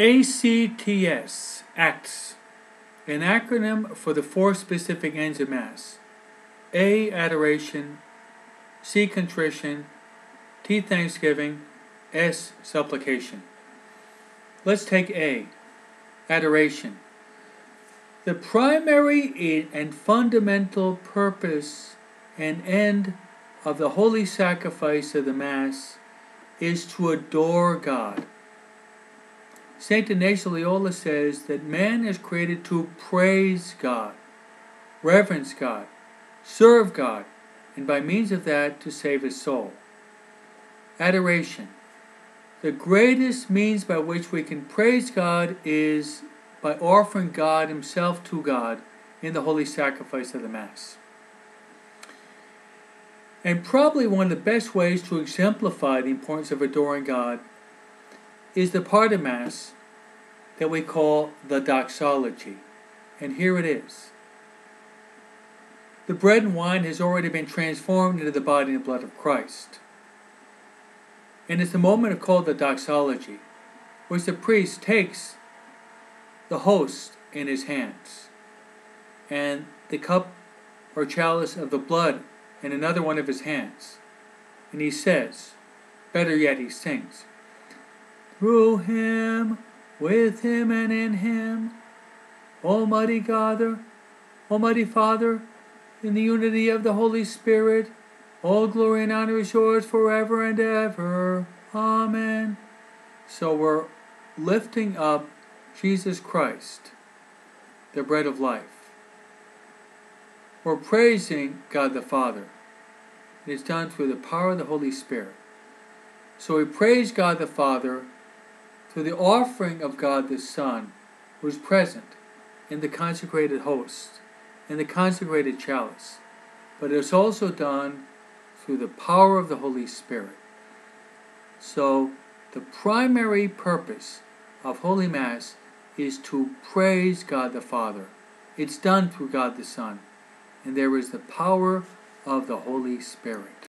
ACTS, ACTS, an acronym for the four specific ends of Mass. A. Adoration, C. Contrition, T. Thanksgiving, S. Supplication. Let's take A. Adoration. The primary and fundamental purpose and end of the holy sacrifice of the Mass is to adore God. St. Ignatius Loyola says that man is created to praise God, reverence God, serve God, and by means of that to save his soul. Adoration. The greatest means by which we can praise God is by offering God Himself to God in the holy sacrifice of the Mass. And probably one of the best ways to exemplify the importance of adoring God is the part of Mass that we call the doxology. And here it is. The bread and wine has already been transformed into the body and blood of Christ. And it's the moment called the doxology, which the priest takes the host in his hands, and the cup or chalice of the blood in another one of his hands. And he says, better yet, he sings, Through him, with him, and in him, Almighty God, Almighty Father, in the unity of the Holy Spirit, all glory and honor is yours forever and ever. Amen. So we're lifting up Jesus Christ, the bread of life. We're praising God the Father. It is done through the power of the Holy Spirit. So we praise God the Father through the offering of God the Son, is present in the consecrated host, in the consecrated chalice. But it is also done through the power of the Holy Spirit. So, the primary purpose of Holy Mass is to praise God the Father. It's done through God the Son, and there is the power of the Holy Spirit.